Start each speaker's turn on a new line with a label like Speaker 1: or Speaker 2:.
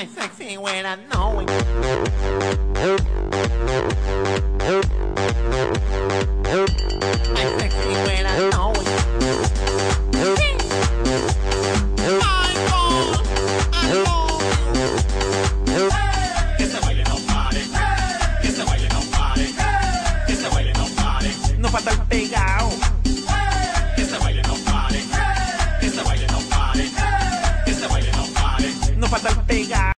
Speaker 1: I'm sexy when I know it. pegar.